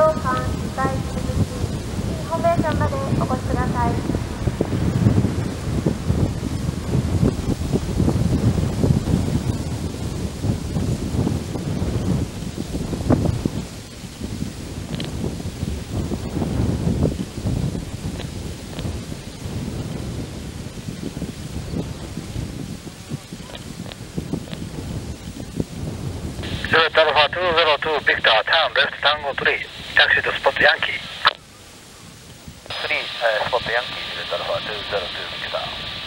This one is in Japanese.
同館2階続きインフォメーションまでお越しくださいジュエットアルファ202ビクター、ターンレフトタンゴ3、taxi to spot Yankee. 3 uh, spot Yankee, 202, 202, 202.